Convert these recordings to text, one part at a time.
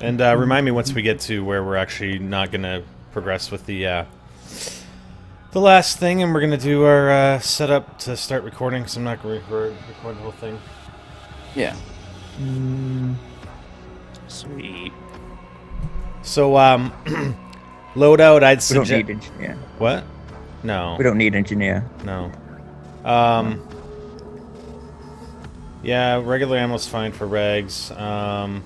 And uh, remind me once we get to where we're actually not gonna progress with the uh, the last thing, and we're gonna do our uh, setup to start recording. Because I'm not gonna record, record the whole thing. Yeah. Sweet. So um, loadout, I'd We don't suggest. need engineer. What? No. We don't need engineer. No. Um. Yeah, regular ammo's fine for regs. Um.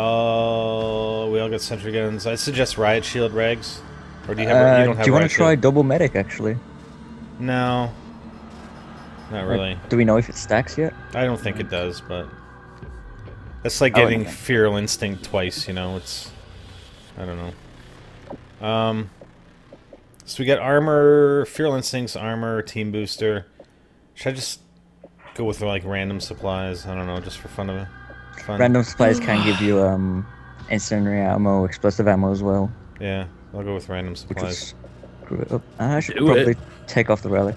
Oh, we all got sentry guns. I suggest riot shield regs. Or do you have? Uh, you don't have do you want to try shield? double medic actually? No. Not Like, really. do we know if it stacks yet? I don't think it does, but that's like wouldn't getting think. feral instinct twice. You know, it's I don't know. Um, so we got armor, feral instincts, armor, team booster. Should I just go with like random supplies? I don't know, just for fun of it. Fun. Random supplies can give you um incendiary ammo, explosive ammo as well, Yeah, I'll go with random supplies. screw it up. I should Do probably it. take off the relic.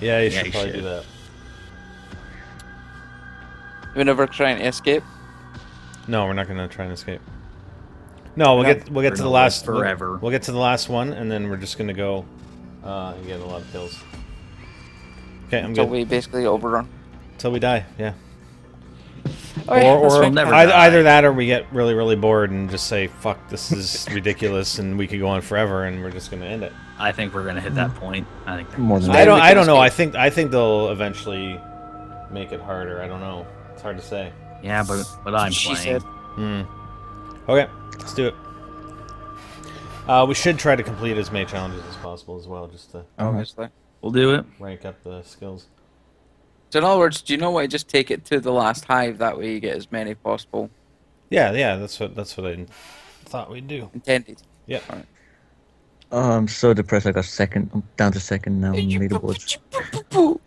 Yeah, you Yeah, should you probably should. do that. We never try and escape? No, we're not gonna try and escape. No, we'll Okay. get we'll get to the gonna live last we'll- forever. We'll, get to the last one, and then we're just gonna go uh, and get a lot of kills. Okay, I'm So good. we basically overrun. Till we die, yeah. Okay, or or never either, either that, or we get really really bored and just say, "Fuck, this is ridiculous," and we could go on forever, and we're just gonna end it. I think we're gonna hit that point. I think More than I don't. I don't know. I think. I think they'll eventually make it harder. I don't know. It's hard to say. Yeah, but but I'm She playing. said. Hmm. Okay, let's do it. Uh, we should try to complete as many challenges as possible as well, just to Obviously. We'll do it. rank up the skills. So in other words, do you know what? Just take it to the last hive. That way you get as many possible Yeah, yeah. That's what. That's what I thought we'd do. intended. Yeah. Oh, I'm so depressed. I got second. I'm down to second now on leaderboards.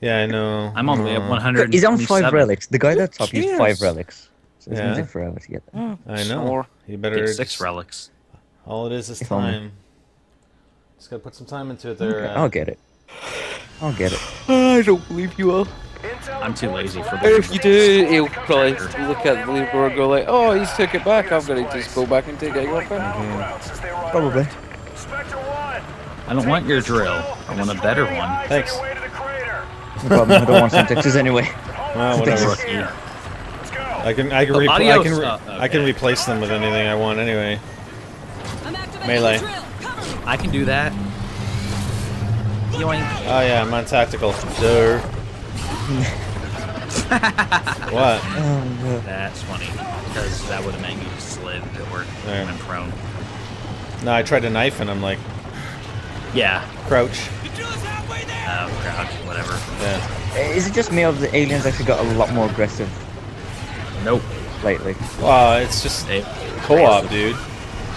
Yeah, I know. I'm only at Uh, 100. He's on five relics. The guy that's up, he's five cares? relics. So it's Yeah. gonna take forever to get there. I know. Snore. You better. six just- relics. All it is is If only. time. Just gotta put some time into it there. Okay, uh, I'll get it. I'll get it. I don't believe you will. I'm too lazy for that. if you do, he'll probably look at the leaderboard and go like, "Oh, he's took it back. I'm gonna just go back and take it again." Probably. I don't want your drill. I want a better one. Thanks. No problem. I don't want Semtexes anyway. Ah, well, whatever. Rookie. I can. I can. Oh, Repl- I can. Re- Oh, I can replace them with anything I want anyway. Melee. the drill. Cover. I can do that. Yoink. Oh yeah, I'm on tactical. Duh. what? That's funny. Because that would have made me slid or Yeah. went prone. No, I tried to knife and I'm like Yeah. crouch. Uh, crouch, whatever. Yeah. Is it just me or the aliens actually got a lot more aggressive Nope. lately? Well, it's just They, co-op, dude.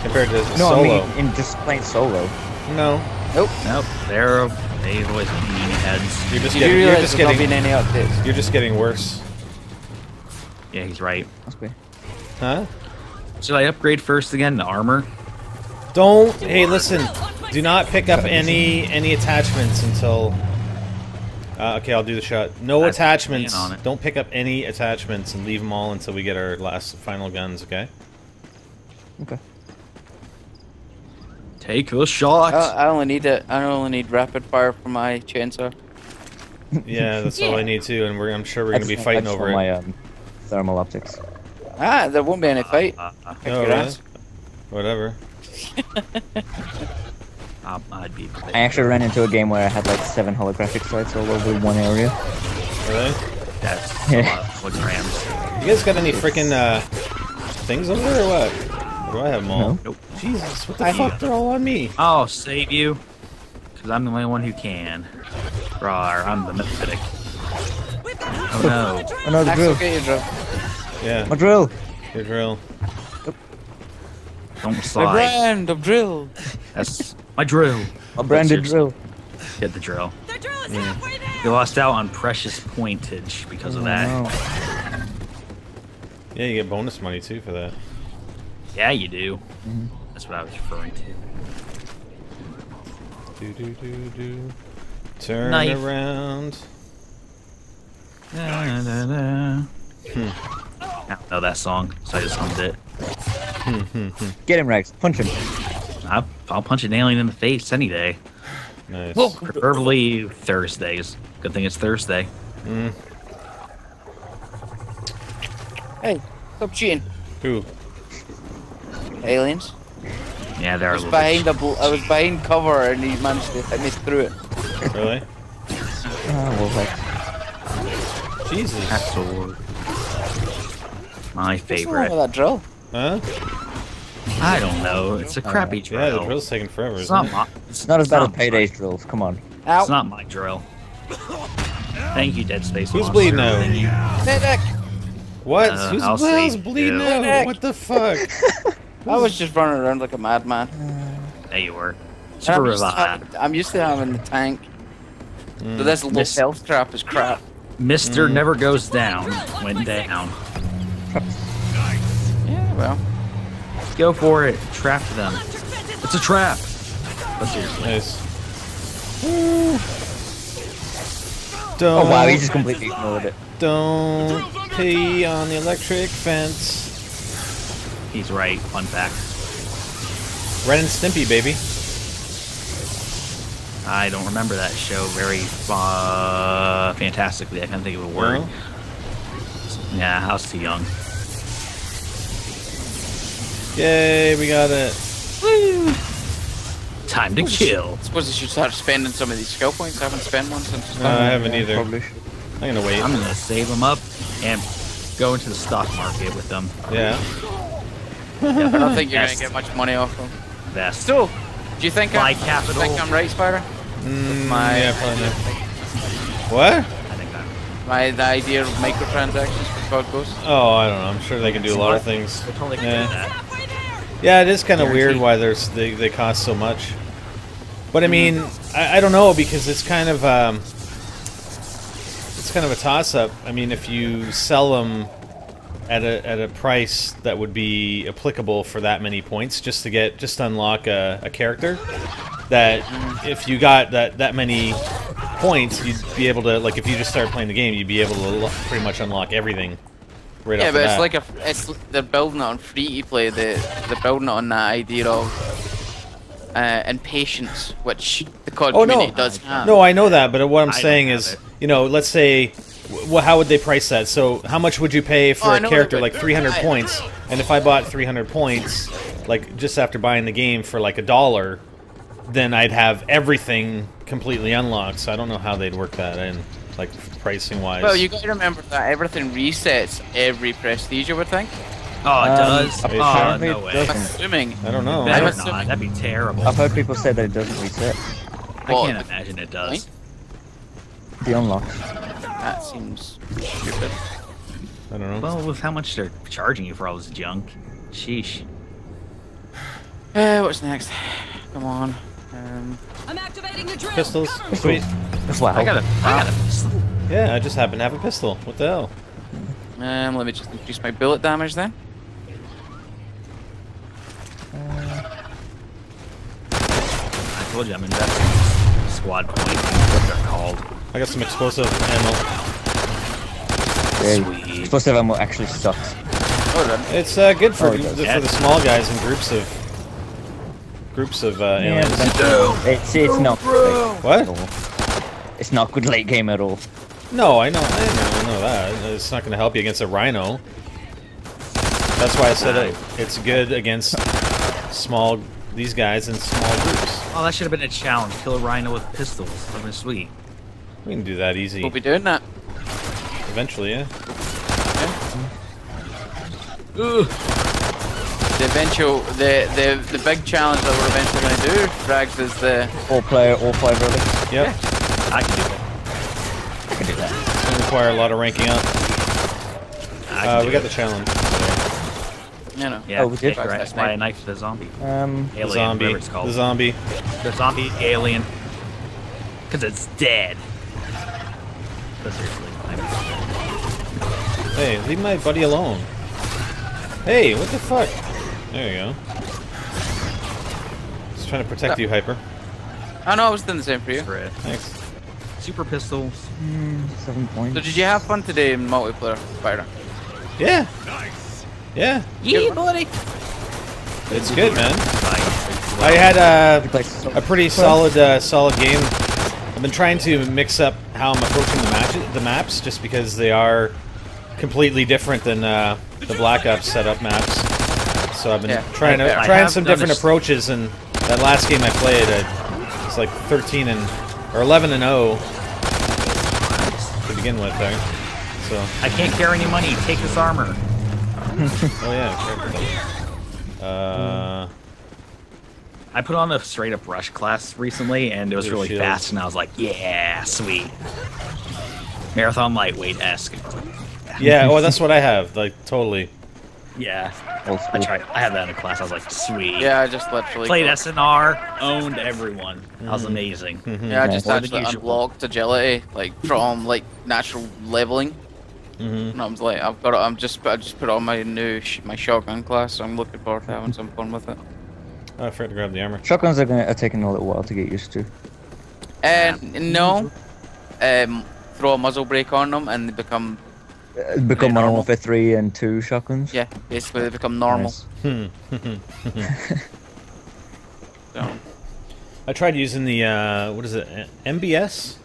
Compared to No, solo. I mean in just plain solo. no. nope. Nope. They're they've always been meanie heads. You're just You getting. You're just there's not getting. any updates? You're just getting worse. Yeah, he's right. Must be. Huh? Should I upgrade first again to armor? Don't. Hey, listen. Do not pick up any any attachments until. Uh, okay, I'll do the shot. No I attachments. plan on it. Don't pick up any attachments and leave them all until we get our last final guns. Okay. Okay. Take a shot. I, I only need it. I only need rapid fire for my chainsaw. Yeah, that's all I need too, and we're, I'm sure we're gonna be fighting over for it. my um, thermal optics. Ah, there won't be any fight. Uh, uh, Kick Oh, really? Whatever. I'd be. I actually ran into a game where I had like seven holographic sights all over one area. Really? That's a lot of holograms. You guys got any freaking uh, things over there or what? Or do I have them all? No. Nope. Jesus, what the fuck? They're all on me. I'll save you. Because I'm the only one who can. Rawr, I'm the mythic. We've got Oh no. Another drill. get your drill. Yeah, My drill. your drill. Don't My slide. brand of drill. That's my drill. A branded That's drill. Get the drill. the drill is halfway there. You lost out on precious pointage because of oh, that. Oh, Yeah, you get bonus money too for that. Yeah, you do. Mm-hmm. That's what I was referring to. Do do do do. Turn Knife. around. Da, da, da. I don't know that song, so I just hummed it. Hmm, hmm, hmm. Get him, Rex. Punch him. I'll, I'll punch an alien in the face any day. Nice. Preferably Thursdays. Good thing it's Thursday. Hey, stop cheating. Who? Aliens. Yeah, there I are was behind a bl- I was behind cover and he managed to hit me through it. Really? Ah, well, Rex. Jesus. Axel. My What's wrong favorite. with that drill? Huh? I don't know. It's a crappy Yeah, the drill. drill's taking forever, it's isn't not it? my. It's Not as bad as my- Payday's drills. Come on. Ow. It's not my drill. Thank you, Dead Space. Who's Monster. bleeding out? Medic! What? Uh, Who's I'll the hell's save bleeding you. out? What the fuck? I was just running around like a madman. There you were. Super I'm, used to having, I'm used to having the tank. Mm. So this low Miss- health trap is crap. Mister never goes down. Went down. Yeah, well. Go for it. Trap them. It's a trap. But seriously. Nice. Don't, Oh wow, he just completely ignored it. don't pee on the electric fence. He's right. Fun fact. Ren and Stimpy, baby. I don't remember that show very uh, fantastically. I can't think of a word. No? Yeah, I was too young. Yay, we got it. Woo. Time to kill. I suppose I should start spending some of these skill points. I haven't spent one since. No, I haven't either. Probably. I'm gonna wait. I'm gonna save them up and go into the stock market with them. Yeah. I don't think you're Yes. gonna get much money off them. Best. Still, do you think Buy I'm, capital. think I'm right, Spider? Mm, my- yeah, probably not. What? I think that. My the idea of microtransactions for God Ghost. Oh, I don't know. I'm sure they can do a lot of things. They totally Yeah. that. Yeah, it is kind of weird why there's they, they cost so much. But I mean, I, I don't know because it's kind of um, it's kind of a toss up. I mean, if you sell them at a at a price that would be applicable for that many points, just to get just to unlock a, a character, that if you got that that many points, you'd be able to like if you just start playing the game, you'd be able to lo- pretty much unlock everything. Right Yeah, off the but it's bat. like a it's they're building it on free to play. They they're building it on that idea of uh, impatience, which the COD Oh, no. community does have. No, I know that, but what I'm I saying is, it. you know, let's say, well, how would they price that? So, how much would you pay for Oh, I a know character like 300 points? And if I bought 300 points, like just after buying the game for like a dollar, then I'd have everything completely unlocked. So I don't know how they'd work that in, like pricing wise. Well, you got to remember that everything resets every prestige. I would think. Oh, it Um, does? Are you Oh, sure? no way. doesn't. Assuming. I don't know. Better I'm not. That'd be terrible. I've heard people say that it doesn't reset I can't imagine it does. the unlocks. That seems stupid. I don't know. Well, with how much they're charging you for all this junk. Sheesh. Uh, what's next? Come on. Um, I'm activating the drill. Pistols, Cover me. sweet. Wow. I got a, I got a pistol. Yeah, I just happen to have a pistol. What the hell? um, let me just increase my bullet damage then. I told you I'm investing in squad points. What they're called. I got some explosive ammo. Yeah, Sweet. Explosive ammo actually sucks. Oh. It's uh, good for Oh, it for the small guys in groups of groups of uh, Yeah, aliens. but it's it's not good What? It's not good late game at all. No, I know, I know, I know that. It's not going to help you against a rhino. That's why I said it, it's good against small these guys in small groups. Oh, that should have been a challenge. Kill a rhino with pistols. That was sweet. We can do that easy We'll be doing that. eventually, yeah. Ooh. The eventual, the the the big challenge that we're eventually going to do, Frags, is the All player, all five really. Yep. I can do it. I can do that. It's going to require a lot of ranking up. I can Uh, do we got it. the challenge. you know. Yeah, Oh, we did? take right, buy a knife to the zombie. Um, The zombie. whatever it's called. The zombie. The zombie alien. Because it's dead. But seriously, I'm Hey, leave my buddy alone. Hey, what the fuck? There you go. Just trying to protect you, Hyper. I know I was doing the same for you. for. Thanks. Super pistols. seven So points. did you have fun today in multiplayer, Spider? Yeah. Nice. Yeah. Yeah, buddy. It's good, man. Right. I had uh, You play so- a pretty solid uh, solid game. I've been trying to mix up how I'm approaching the match the maps, just because they are completely different than uh, the Black Ops setup maps. So I've been Yeah, trying to trying some different approaches, and that last game I played, I, it's like 13 and or 11 and 0 to begin with there. So I can't carry any money. Take this armor. oh yeah. Uh, I put on a straight up rush class recently, and it was really shields. fast, and I was like, yeah, sweet. Marathon lightweight esque. yeah, oh that's what I have, like totally. Yeah. I tried. I had that in a class. I was like, sweet. Yeah, I just literally Played got- SNR, owned everyone. That was Mhm. amazing. Yeah, I just More actually usual. unlocked agility, like from like natural leveling. hmm And I was like, I've got, it, I'm just, I just put on my new, sh my shotgun class. So I'm looking forward to having some fun with it. Oh, I forgot to grab the armor. Shotguns are, gonna, are taking a little while to get used to. And no, um, throw a muzzle brake on them and they become, Uh, become Yeah, normal. Warfare 3 and 2 shotguns. yeah, basically they become normal. Nice. Hmm. So, I tried using the uh, what is it? MBS?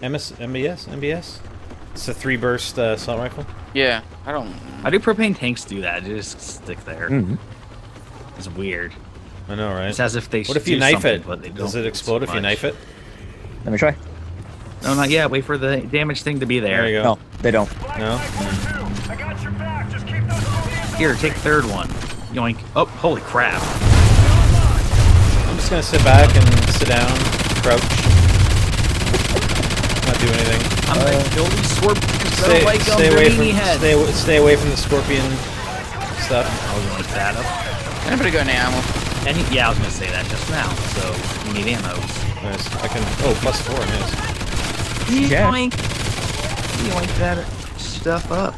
MS MBS? MBS? It's a three burst uh, assault rifle. yeah, I don't. How do propane tanks do that? They just stick there. Mhm. It's weird. I know, right? It's as if they What if you knife it? But they Does it explode so if you knife it? Let me try. No, not yet. Wait for the damage thing to be there. There you go. No, they don't. No. Here, take third one. Yoink. Oh, holy crap. I'm just gonna sit back and sit down, crouch, not do anything. I'm gonna uh, kill these scorpions. Stay, like um, stay away from stay, stay away from the scorpion stuff. I'll yoink that up. Anybody got any ammo? And he, yeah, I was gonna say that just now. So you need ammo. Nice. I can. Oh, plus four. Nice. Yeah. Yoink. Yoink that stuff up.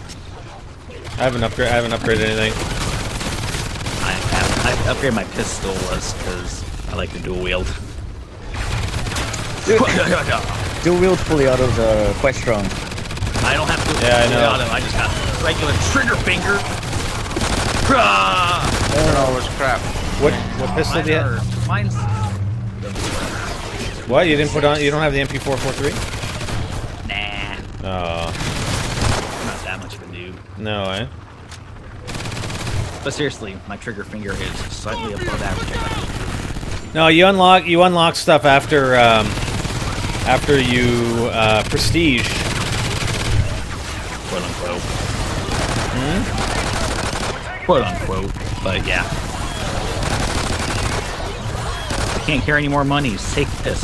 I haven't upgrade. I haven't upgraded anything. I have I upgraded my pistol because I like to dual wield. Dual wield fully autos are quite strong. I don't have to. Yeah, I know. Auto, I just got regular trigger finger. Ah! Oh, it's crap. What what pistol Mine do you have? mine's What you didn't put on? You don't have the MP443? Nah. Oh I'm not that much of a noob. no, eh? But seriously, my trigger finger is slightly above average. I. No, you unlock you unlock stuff after um, after you uh, prestige. quote unquote. Hmm? Quote unquote. But yeah. I can't carry any more monies. Take this.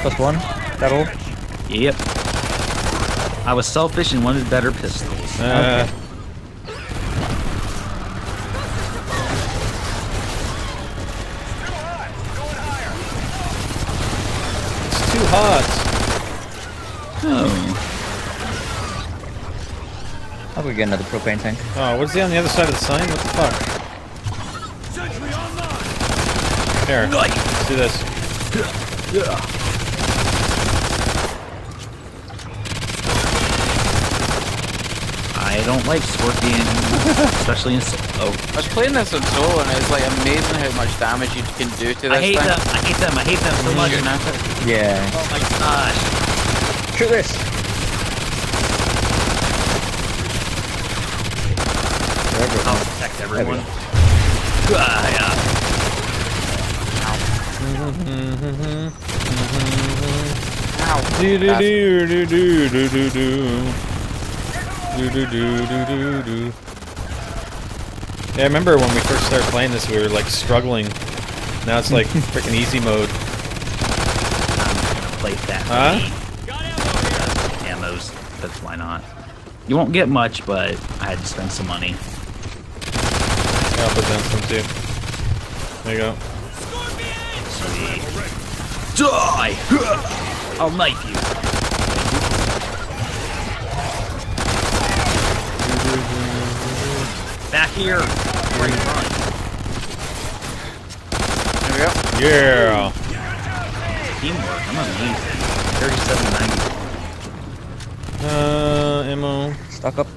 Plus one. That all? Yep. I was selfish and wanted better pistols. Uh, It's too hot. Oh. I'll go get another propane tank. Oh, what's he on the other side of the sign? What the fuck? Here, let's do this. I don't like Scorpion, especially in. s- Oh, I was playing this on solo and it's like amazing how much damage you can do to this I hate thing. them. I hate them. I hate them so much. You? Yeah. Oh my gosh. Shoot this! I'll protect There we everyone. go. Ah, yeah. Do do do do do do do do. Do do do do do do. Yeah, I remember when we first started playing this, we were like struggling. Now it's like freaking easy mode. I'm gonna play that. Huh? Uh, Ammos. That's why not. You won't get much, but I had to spend some money. Yeah, I'll put down some too. There you go. Sweet. Die! I'll knife you. Back here. Great run. There we go. Yeah. Teamwork. I'm amazing. 3790. Uh, ammo. Stock up.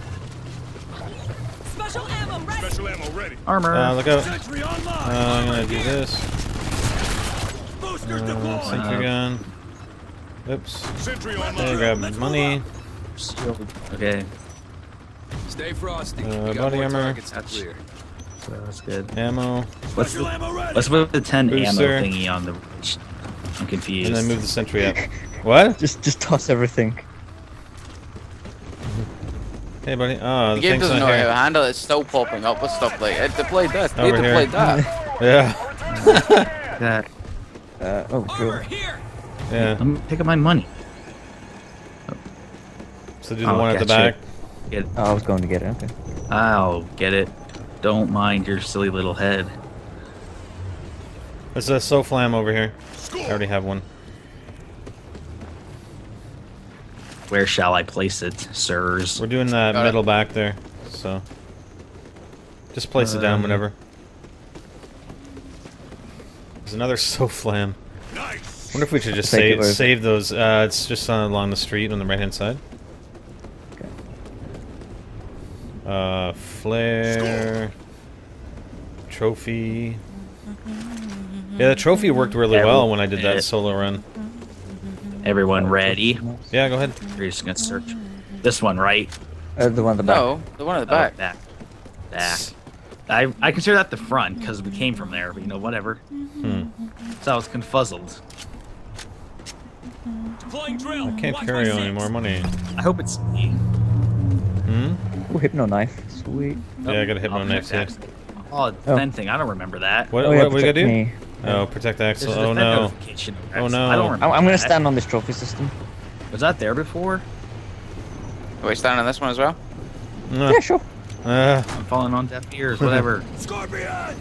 Special ammo ready. Special ammo ready. Armor. Uh, look out. Uh, I'm gonna do this. Uh, deployed. sentry gun. Oops. Sentry Okay, online. grab Let's money. Okay, Stay frosty. Uh, body armor. That's- clear. so that's good. Ammo. What's Special the, what's with the 10 ammo thingy on the reach? I'm confused. And then move the sentry up. What? Just just toss everything. Hey, buddy. Oh, The the game doesn't not know how to handle it. It's still popping up with stuff like it deployed this, they Over here. deployed that. Yeah. that. Uh, oh, drill. here. Yeah. Let me pick up my money. So do the I'll one at the catch back. Get, Oh, I was going to get it. Okay. I'll get it. Don't mind your silly little head. There's a SoFlam over here. I already have one. Where shall I place it, sirs? We're doing that Got it. middle back there. So. Just place it down Um, whenever. There's another SoFlam. Nice. wonder if we should just save, where is it? save those. Uh, it's just on, along the street on the right hand side. Okay. Uh, flare. Trophy. Yeah, the trophy worked really Yeah, well we'll- when I did that solo run. Everyone ready? Yeah, go ahead. We're just gonna search. This one, right? Uh, the one at the back. No, the one at the Oh, back. back. Back. I, I consider that the front because we came from there, but you know, whatever. Hmm. So I was confuzzled. Drill. I can't Watch carry any more money. I hope it's me. Hmm? Ooh, hypno knife. Sweet. Yeah, I got a hit Oh, on next hit. protect- Oh, Oh. then thing. I don't remember that. What, oh, yeah, what we gotta protect do? me. Oh, protect There's Axel. Oh no. Oh, no. I don't I'm, remember. I'm gonna that. stand on this trophy system. Was that there before? Are we standing on this one as well? No. Yeah, sure. Uh, I'm falling on deaf ears. Whatever. Scorpion. Yeah.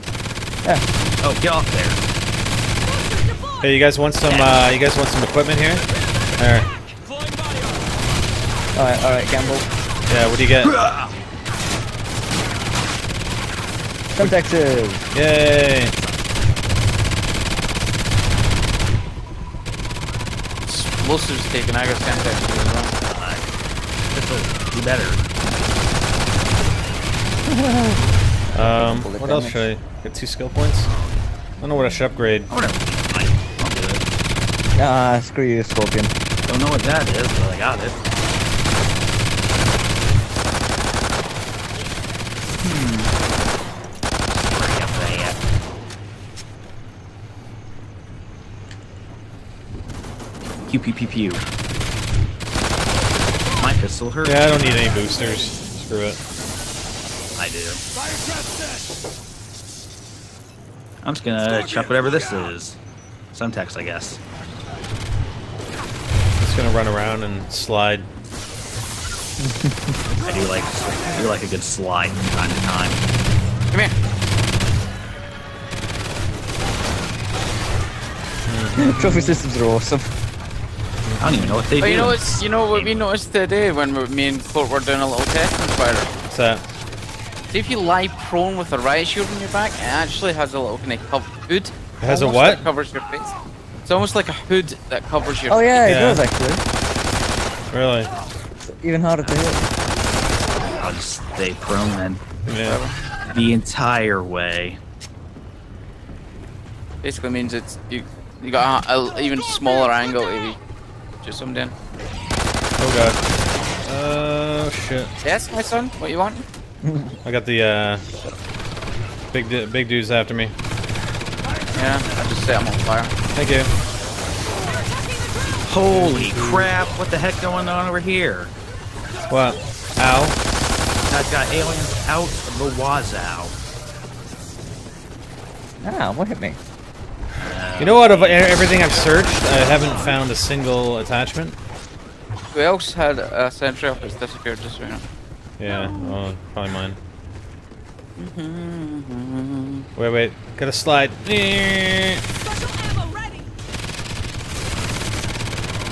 oh, get off there. Hey, you guys want some? Uh, you guys want some equipment here? There. Deploying body armor. All right, all right, gamble. Yeah. What do you get? Semtexes. Yay! Explosives taken. I got Semtex as well. This'll do better. Um, Bullet what else damage. should I get? Two skill points. I don't know what I should upgrade. Oh, whatever. Fine. I'll do it. Ah, screw you, Scorpion. Don't know what that is, but I got it. Hmm. Bring up that. Pew pew pew pew. My pistol hurt. Yeah, I don't need any boosters. Screw it. I do. Fire trap set. I'm just gonna chuck whatever this is. Semtex, I guess. Just gonna run around and slide. I do like I do like a good slide from time to time. Come here. Mm-hmm. trophy systems are awesome. I don't even know what they But do. you know what's you know what we noticed today when we, me and Court were doing a little test on Spider. What's that? See if you lie prone with a riot shield on your back, it actually has a little kind of hood. It has a what? That covers your face. It's almost like a hood that covers your. Oh yeah, Yeah. it does actually. Really? It's even harder to hit. I'll just stay prone then. Yeah. The entire way. Basically means it's you. You got a, a even smaller angle to just some down. Oh god. Oh shit. Yes, my son. What you want? I got the uh, big big dudes after me. Yeah, I just set him on fire. Thank you. Holy crap! What the heck going on over here? What? Ow. I've got aliens out of the wazoo. Ah, what hit me? You know, out of e- everything I've searched, I haven't found a single attachment. Who else had a sentry up? It's disappeared just right now. Yeah, well, probably mine. Wait, wait, gotta slide. Eh. Special ammo ready.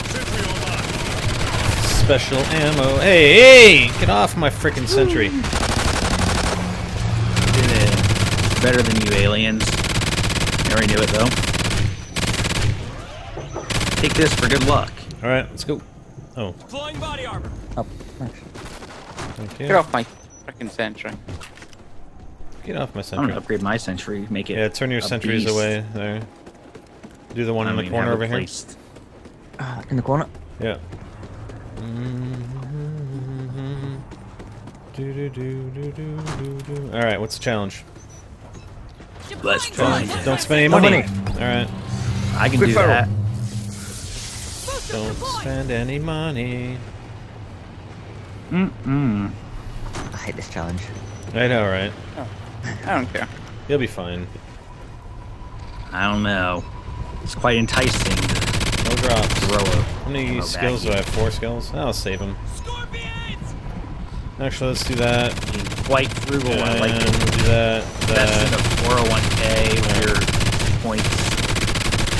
Sentry online. Special ammo. Hey, hey! Get off my freaking sentry. Better than you aliens. I already knew it though. Take this for good luck. All right, let's go. Oh, Deploying body armor. Oh, thanks. thank Get off my freaking sentry. Get off my sentry. I'm gonna upgrade my sentry, make it. Yeah, turn your a sentries beast. away there. Do the one in the corner over here. placed. Ah, in the corner. Yeah. All right, what's the challenge? Let's try. Don't, don't spend any No money. money. All right. I can Quick do that. Booster Don't spend any money. Mm-mm. I hate this challenge. I know, right? Oh. I don't care. You'll be fine. I don't know. It's quite enticing to No drops. throw a. How many ammo skills do I have? Four skills? I'll save them. Scorpions! Actually, let's do that. Quite frugal. I like And it. we'll do that. That's in that. a 401k with your points.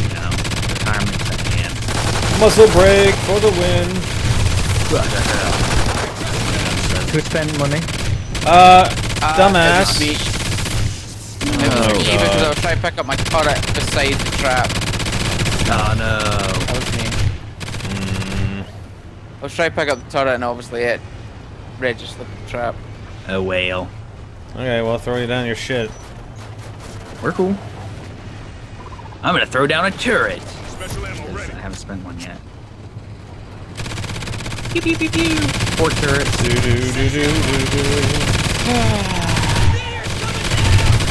You know, retirement plan. break for the win. To spend money. Uh, Uh, dumbass. it was me. It was Oh, me because I God. was trying to pick up my turret beside the trap. Oh no. That was me. Mm, I was trying to pick up the turret and obviously it registered the trap. A whale. okay, well, throw you down your shit. We're cool. I'm gonna throw down a turret. Special ammo I haven't spent one yet. Pew pew pew pew. Four turrets. Do do do do do do.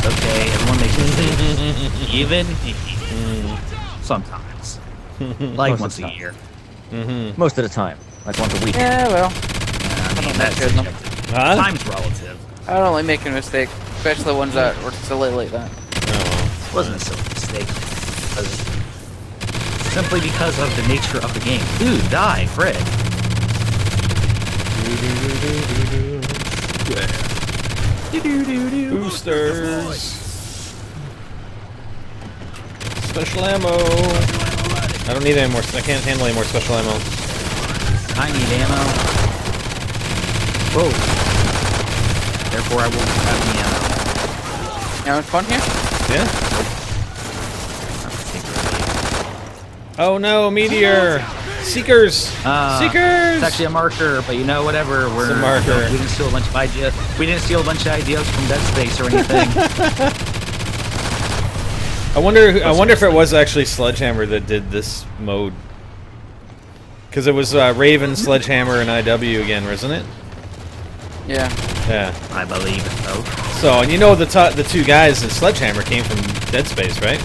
Okay, everyone makes mistakes. Even sometimes. Like Most once a year. Mm-hmm. Most of the time. Like once a week. Yeah, well, I mean, that's good Huh? Time's relative. I don't like making mistakes, especially the ones that were silly like that. Oh, It wasn't a silly mistake. It was simply because of the nature of the game. Dude, die, Fred. well. Boosters. Special ammo. I don't need any more. I can't handle any more special ammo. I need ammo. Whoa. Therefore, I will have the ammo. You having fun here? Yeah. Not particularly. Oh no, meteor. Seekers. Uh, Seekers. It's actually a marker, but you know, whatever. We're a marker. We didn't steal a bunch of ideas. We didn't steal a bunch of ideas from Dead Space or anything. I wonder. who- I wonder if it was actually Sledgehammer that did this mode. Because it was uh, Raven, Sledgehammer, and IW again, wasn't it? Yeah. Yeah. I believe so. So, and you know the t- the two guys in Sledgehammer came from Dead Space, right?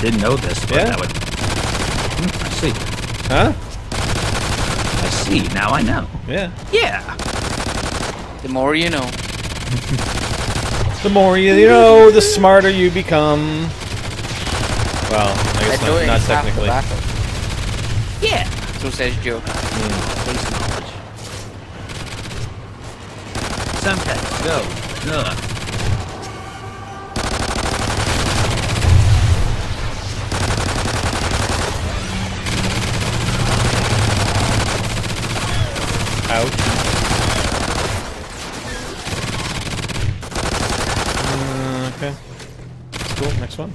Didn't know this, but Yeah. that would. Hmm, I see. Huh? I see. Now I know. Yeah. Yeah. The more you know. The more you, you know, the smarter you become. Well, I guess I know not, it not is half the technically. Yeah. So says Joe. Base knowledge. Semtex, go. Ugh. Ouch. Uh, okay. That's cool. Next one.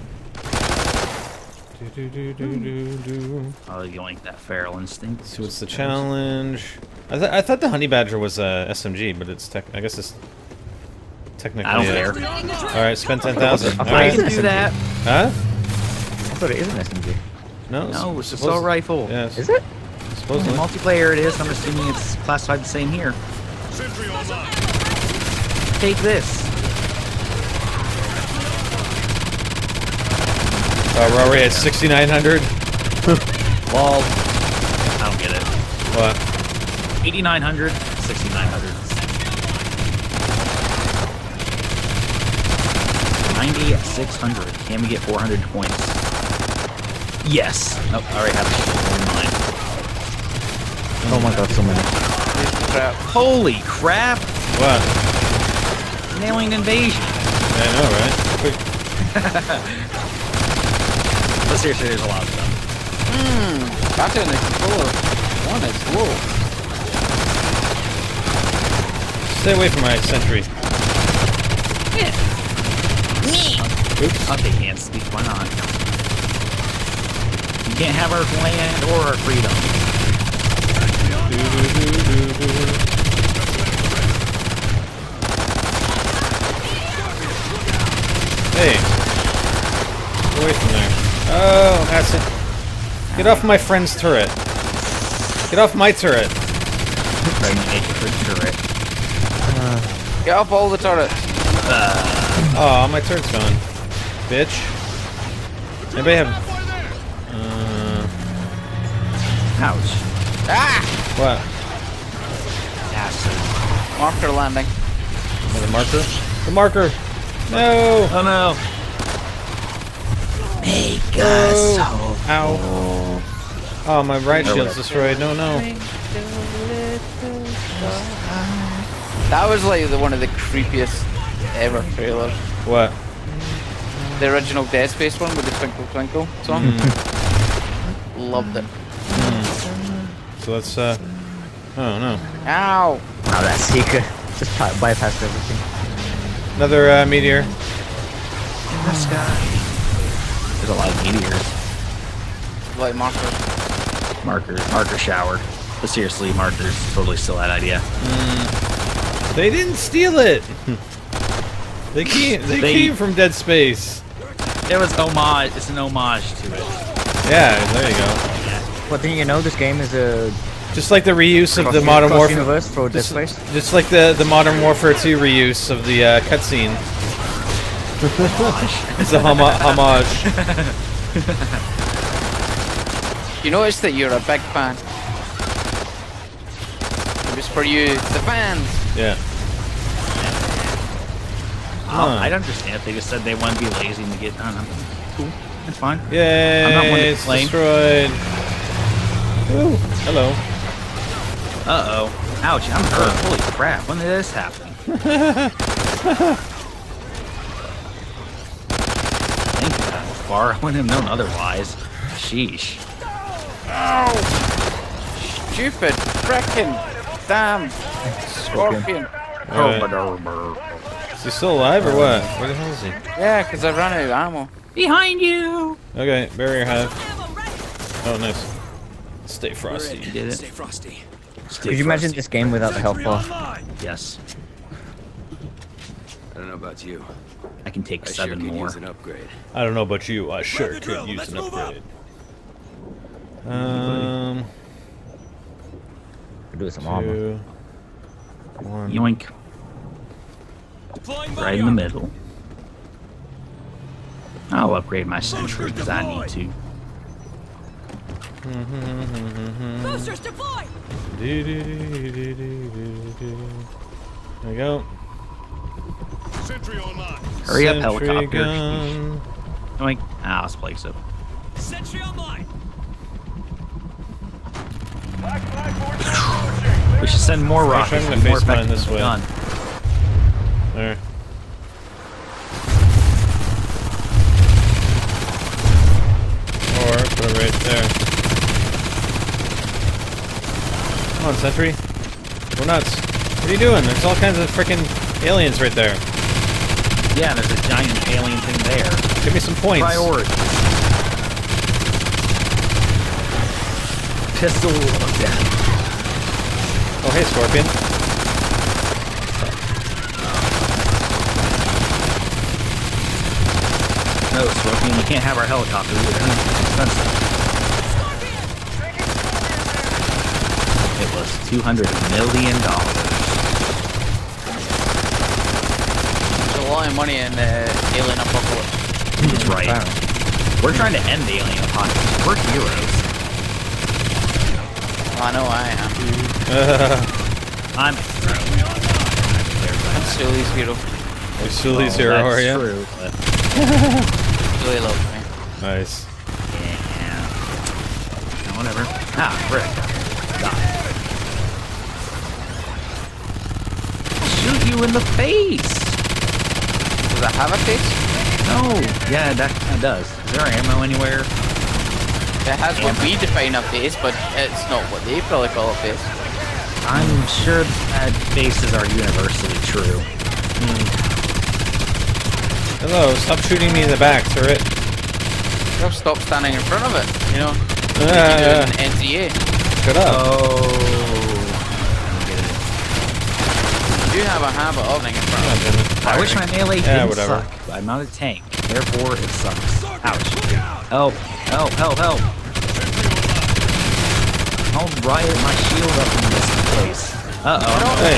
Do, do, do, do, do, do. Oh, you like that feral instinct? So what's the challenge? I, th- I thought the honey badger was a SMG, but it's tech. I guess it's technically. I don't care. All right, spend ten thousand. I I right. can do that. Huh? I thought it is an SMG. No. No, it's a suppose- assault rifle. Yes. Is it? Supposedly. Multiplayer it is. I'm assuming it's classified the same here. Take this. Uh, we're already at 6,900. Lol. I don't get it. What? 8,900, 6,900. 9,600. Can we get 400 points? Yes. Oh, I already have it in Oh my god, so many. Here's the trap. Holy crap! What? Nailing invasion. I know, right? Quick. But seriously, there's a lot of them. Hmm. Back in the controller. One is low. Stay away from my sentry. I'll take hand speed. Why not? You can't have our land or our freedom. Hey. Get away from there. Oh, acid. Get off my friend's turret. Get off my turret. Pregnant for turret. Get off all the turrets. Oh, my turret's gone. Bitch. Anybody have... Uh, Ouch. Ah! What? Acid. Marker landing. Oh, the marker? The marker! No! Oh no. Make us Oh. Ow. Oh, my riot shield's destroyed. No, no. That was like the one of the creepiest ever trailers. What? The original Dead Space one with the Twinkle Twinkle song. Hmm. Loved it. So let's, uh... Oh, no. Ow! Wow, that secret just bypassed everything. Another, uh, meteor. in the sky. There's a lot of meteors. Light markers. Marker, marker shower. But seriously, markers totally still that idea. They didn't steal it! they came, they, They- came from Dead Space. It was homage. It's an homage to it. Yeah, there you go. What didn't you know this game is a Just like the reuse of the Modern Warfare... universe for Dead Just, just like the, the Modern Warfare 2 reuse of the uh, cutscene. it's a homo- homage. You notice that you're a big fan. It was for you, the fans. Yeah. Oh, Huh. I'd understand if they just said they want to be lazy and to get done. I'm cool. That's fine. Yeah, I'm not one to it's complain. destroyed. Ooh, hello. Uh oh. Ouch, I'm hurt. Holy crap, when did this happen? Thank you that far. I wouldn't have known otherwise. Sheesh. Ow! Stupid, frickin' damn scorpion. Alright. Is he still alive or what? Where the hell is he? Yeah, 'cause I ran out of ammo. Behind you! Okay, barrier hive. Oh, nice. Stay frosty. You did Stay frosty. Stay Could you imagine this game without the health Sentry bar? Yes. I don't know about you. I can take I seven sure more. use an upgrade. I don't know about you. I sure could drill. use Let's an move up. upgrade. Um, Could do some armor. one. Yoink. Deploying Right in the middle. I'll upgrade my sentry because I need to. Boosters deployed. Do, do, do. There we go. Sentry online. Hurry up, Sentry helicopter. gun. Yoink. Ah, let's place it. Sentry online. We should send more Actually, rockets. Gonna and more face effective this way. gun. There. Or put it right there. Come on, Sentry. Go nuts. What are you doing? There's all kinds of freaking aliens right there. Yeah, there's a giant alien thing there. Give me some points. Priority. Pistol of death. Oh, hey, Scorpion. No, Scorpion, we can't have our helicopter either. Expensive. It was two hundred million dollars. There's a lot of money in uh, Alien Apocalypse. That's right. We're trying to end the alien apocalypse. We're heroes. I know I am. I'm a hero. I'm Sully's hero. You're Sully's hero, That's are you? true, but Sully loves me. Nice. yeah. No, whatever. Ah, frick. Die. Shoot you in the face! Does it have a face? No! Yeah, that kinda does. Is there ammo anywhere? It has what we define a face, but it's not what they probably call a face. I'm sure that faces are universally true. Hello, stop shooting me in the back, turret. They'll stop standing in front of it, you know? Uh, Like you do in NCA. shut up. Oh. You have a habit of standing in front of it. God damn it. I wish my melee Yeah, didn't whatever. suck, but I'm not a tank. Therefore, it sucks. Ouch. Help, help, help, help. I'll riot my shield up in this place. Uh-oh. Hey.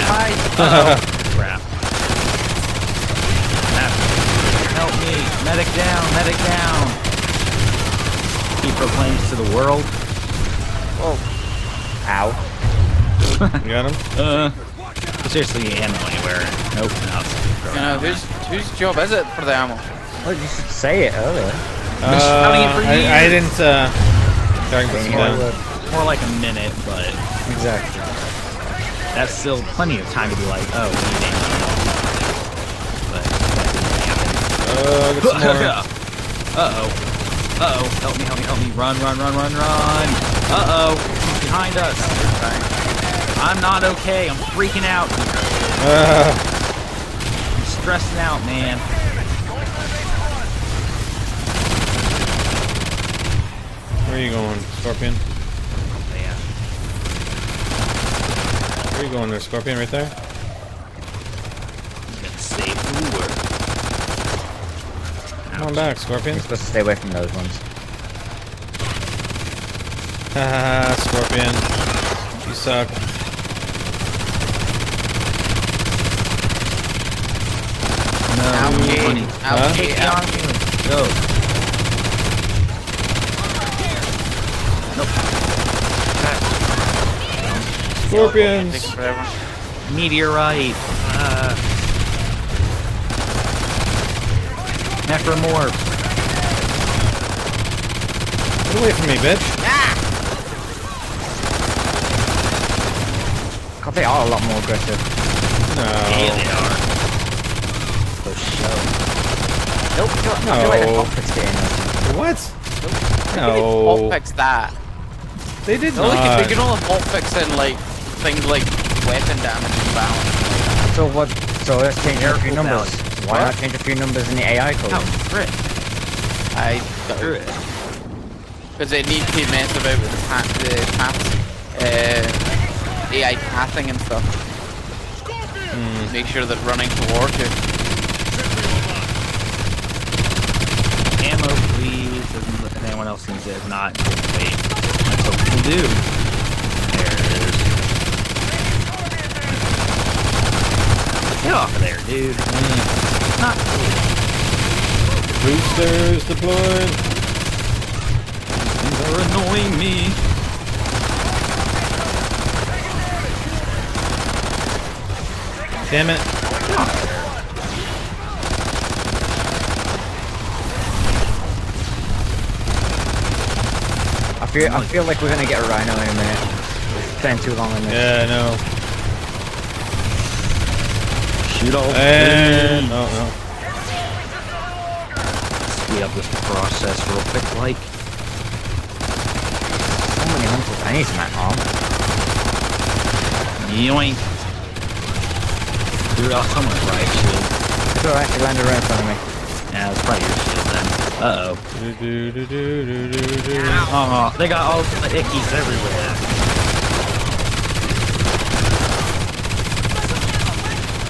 Uh-oh. Crap. Crap. Help me. Medic down, medic down. He proclaims to the world. Oh. Ow. You got him? Uh, seriously, ammo anywhere. Nope, no. You know, whose, whose job is it for the ammo? Well, you should say it earlier. been shouting it for Uh, I, I didn't, uh... Sorry, I can put More down. More like a minute, but Exactly. that's still plenty of time to be like, oh, we need ammo. But that didn't happen. Uh, get some more. Uh-oh. Uh-oh. Help me, help me, help me. Run, run, run, run, run. Uh-oh. He's behind us. I'm not okay. I'm freaking out. Uh, I'm stressing out, man. where are you going, Scorpion? Man. Where are you going there, Scorpion? Right there? I'm gonna save the world. Come on back, Scorpion. You're supposed to stay away from those ones. Haha, Scorpion. You suck. No, funny. Ouchie, Huh? ouchie. Go. Nope. Scorpions! Meteorite. Uh, necromorph. Get away from me, bitch. God, they are a lot more aggressive. No. Yeah, they are. For show. Nope. I feel, I feel like No. the opposite. What? Hot No. fix that. They did They only can, not. they can only hot fix in like things like weapon damage and balance. So what? So let's change a few numbers. balance. Why What? not change a few numbers in the AI code? Oh, frick. I Screw it. because they need to mess about with the path, the paths, uh, AI pathing and stuff. Make sure that running towards you. Ammo, please. Doesn't if anyone else needs it. If not, wait. Let's people do. There it is. Get off of there, dude. Not cool. Boosters deployed. Things are annoying me. Damn it. Get off of there. I feel I feel like we're gonna get a rhino in a minute. It's been too long in this. Yeah, I know. Shoot all And... Oh, no. Speed up this process real quick, like. So many hunters. I need some armor. Yoink. Dude, oh, someone's riot shield. It's alright. It landed right in front of me. Yeah, it's probably your shield then. Do, do, do, do. Oh, they got all the ickies everywhere.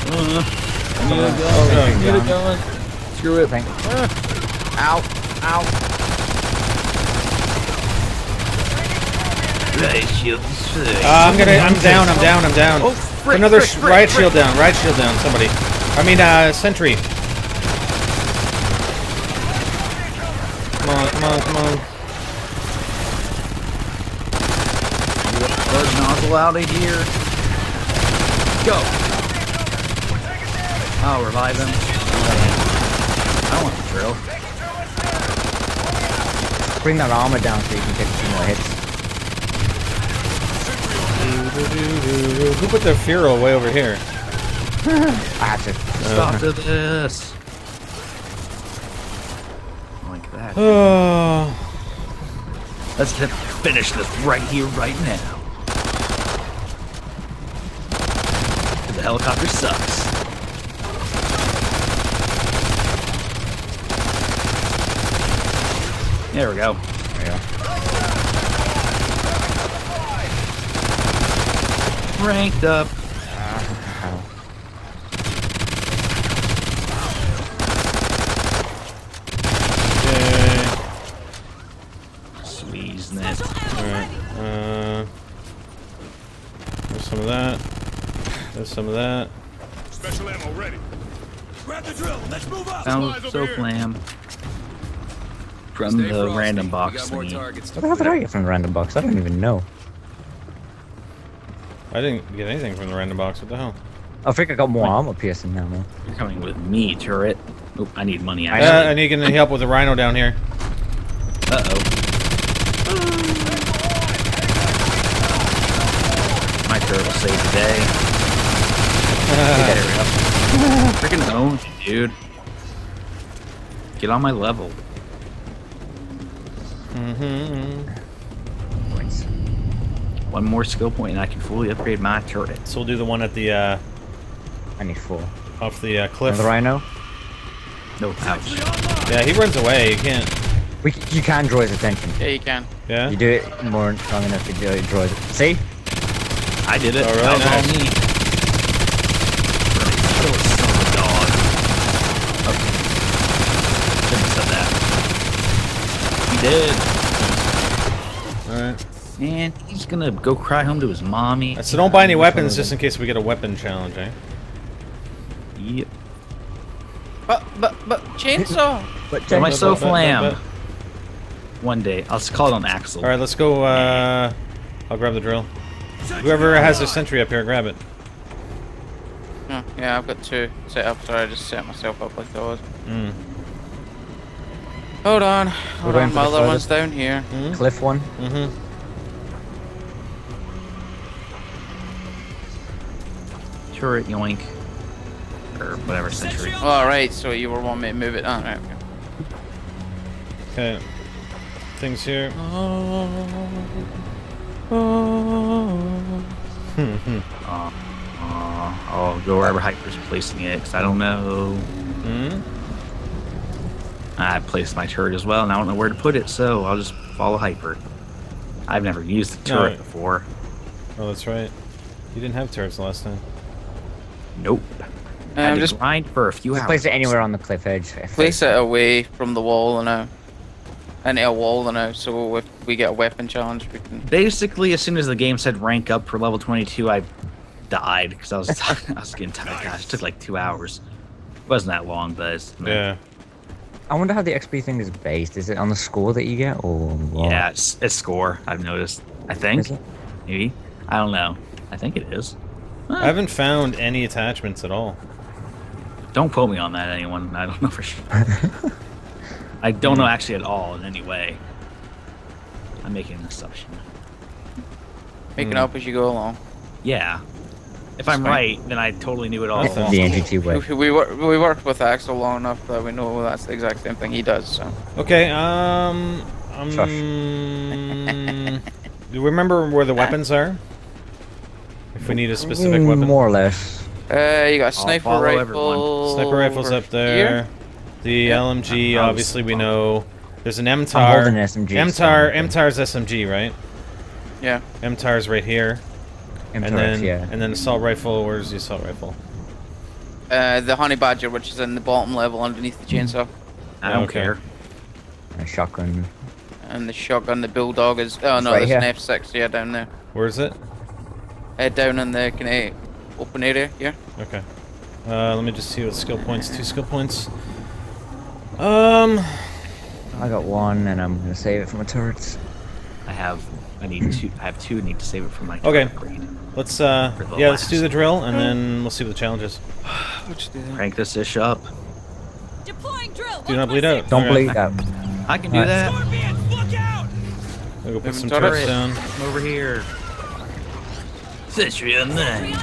Uh, Come on. get it Oh, okay, get it John. going. Screw it. Thank- Ow! Ow! Riot, shield. Uh, I'm gonna. I'm down. I'm down. I'm down. Oh, frick, Another frick, frick, frick. shield down. Riot shield down. Somebody. I mean, uh, sentry. Come on. Come on. Come on. Blood nozzle out of here. Go. I'll revive him. I want to drill. Bring that armor down so you can take a few more hits. Who put their Furo way over here? I had to. Stop to this. Like that. Oh. Let's finish this right here, right now. The helicopter sucks. There we go. There we go. Ranked up. Ow. Okay. Squeezing it. Alright. Uh, there's some of that. There's some of that. Special ammo ready. Grab the drill. Let's move up. Found Supplies so flam. From Stay the frosty. random box got more thingy. targets to What the hell did I get from the random box? I don't even know. I didn't get anything from the random box. What the hell? I think I got more armor piercing now, man. You're coming with me, turret. Oop, I need money. Uh, I need any help with the rhino down here. Uh oh. My turret will save the day. Freaking own, dude. Get on my level. Mm-hmm. Points. One more skill point and I can fully upgrade my turret. So we'll do the one at the uh, I need four. off the uh, cliff. The rhino? No, ouch. Yeah, he runs away. You can't. We, you can draw his attention. Yeah, you can. Yeah. You do it more long enough to do it, draw it. See? I did it. All right. That was all me. Kill a son of a dog. Okay. Shouldn't have said that. He did. All right. Man, he's gonna go cry home to his mommy. So don't buy any weapons just in case we get a weapon challenge, eh? Yep. But but but chainsaw. But Am I so But- but- but- but- One day. I'll s- call it on Axel. All right, let's go. Uh, I'll grab the drill. Whoever has a sentry up here, grab it. Oh, yeah, I've got two set up. Sorry, I just set myself up like those. Mm. Hold on, hold going on. My other one's down here. Cliff one. Mm-hmm. Turret yoink. Or whatever sentry. Oh, all right. So you were wanting me to move it on, right? Okay. Okay. Things here. Oh, oh, I'll go wherever Hyper's placing it, because I don't know. Hmm. I placed my turret as well, and I don't know where to put it, so I'll just follow Hyper. I've never used the turret it- before. Oh, that's right. You didn't have turrets last time. Nope. I Um, had to just grind for a few Just hours. place it anywhere on the cliff edge. if place they- it away from the wall now. Into a wall now, so if we get a weapon challenge, we can. Basically, as soon as the game said rank up for level 22, I died because I was I was getting tired. Gosh, it took like two hours. It wasn't that long, but it's, Yeah. I wonder how the XP thing is based. Is it on the score that you get, or what? yeah, it's, it's score. I've noticed. I think maybe I don't know. I think it is. I haven't found any attachments at all. Don't quote me on that, anyone. I don't know for sure. I don't know actually at all in any way. I'm making an assumption. Make it Hmm. up as you go along. Yeah. If I'm right, then I totally knew it all along. The NGT way. We, we, wor- we worked with Axel long enough that we know that's the exact same thing he does. So Okay. Um. Um. do you remember where the weapons are? If we need a specific Mm, weapon. More or less. uh, you got a sniper rifle. everyone. Sniper rifles up there. here. The Yeah. LMG, I was- obviously we know. There's an MTAR. I'm MTAR. holding an SMG. MTAR, so- MTAR's SMG, right? Yeah. MTAR's right here, M and turrets, then yeah. and then assault rifle. Where's the assault rifle? Uh, the honey badger, which is in the bottom level underneath the chainsaw, I don't Okay. care. A shotgun. and the shotgun, the bulldog is. Oh no, right there's here. an F6 yeah down there. Where is it? Uh, down in the can of open area here. Okay. Uh, let me just see what skill points. Two skill points. Um. I got one, and I'm gonna save it for my turrets. I have. I need two. I have two. I need to save it for my Okay. upgrade. Let's uh. For the Yeah, let's do the drill, and then we'll see what the challenge is. Which? Crank this ish up. Deploying drill. Do not bleed out. Don't Okay. bleed out. I can do Alright. that. Scorpions, look out! We'll go put some turret. turrets down. Come over here. Sentry on nine.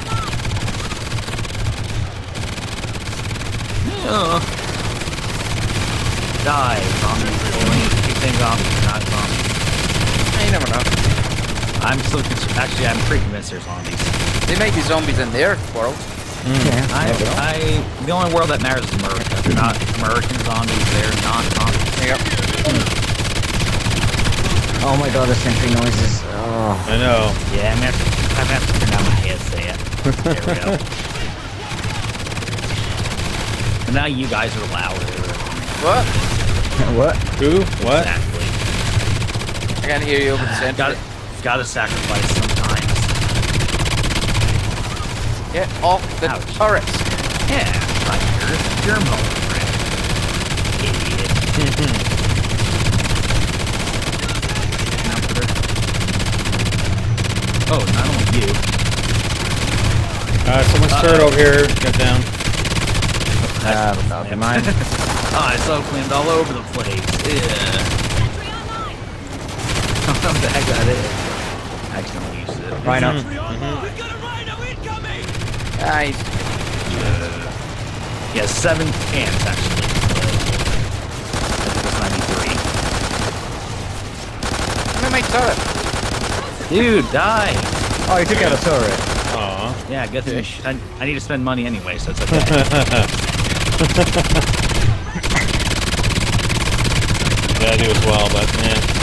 Oh. Die, zombies. Only two things zombies, not zombies. You never know. I'm still actually I'm pretty convinced they're zombies. They might be zombies in their world. Hmm. Yeah, I, there we go. I the only world that matters is America. They're not American zombies. They're not zombies. There you go. Oh my god, the sentry noises. Oh. I know. Yeah, I'm gonna have to, I'm gonna have to turn down my headset. There we go. now you guys are louder. What? what? Who? What? Exactly. I can't hear you over the center. Gotta, gotta sacrifice sometimes. Get off the Ouch. turrets. Yeah, right here. Germ hologram. Idiot. Now put her- Oh, not only you. Uh, someone's Uh-oh. turret over here. Get down. Uh, okay, mine. oh, it's so cleaned all over the place. Yeah. Sentry online. what the heck that is? I accidentally used it. Rhino. We've got a rhino incoming! Nice. Yeah, seven cans actually. That's 93. Give me my turret. Dude, die! Oh, you took out a turret. Aw. Yeah, good to I, I need to spend money anyway, so it's okay. Yeah, I do as well, but yeah.